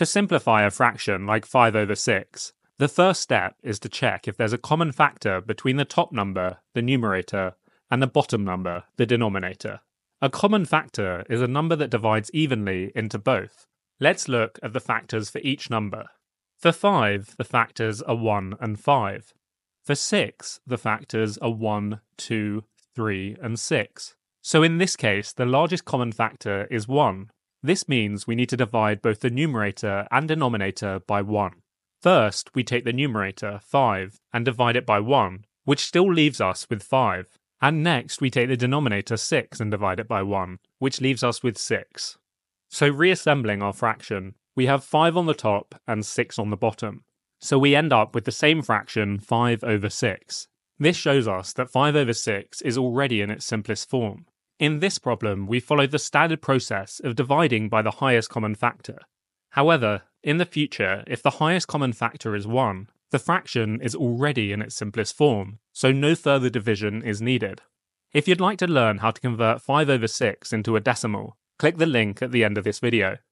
To simplify a fraction like 5 over 6, the first step is to check if there's a common factor between the top number, the numerator, and the bottom number, the denominator. A common factor is a number that divides evenly into both. Let's look at the factors for each number. For 5, the factors are 1 and 5. For 6, the factors are 1, 2, 3, and 6. So in this case, the largest common factor is 1. This means we need to divide both the numerator and denominator by 1. First, we take the numerator, 5, and divide it by 1, which still leaves us with 5. And next, we take the denominator 6 and divide it by 1, which leaves us with 6. So, reassembling our fraction, we have 5 on the top and 6 on the bottom. So we end up with the same fraction, 5 over 6. This shows us that 5 over 6 is already in its simplest form. In this problem, we follow the standard process of dividing by the highest common factor. However, in the future, if the highest common factor is 1, the fraction is already in its simplest form, so no further division is needed. If you'd like to learn how to convert 5 over 6 into a decimal, click the link at the end of this video.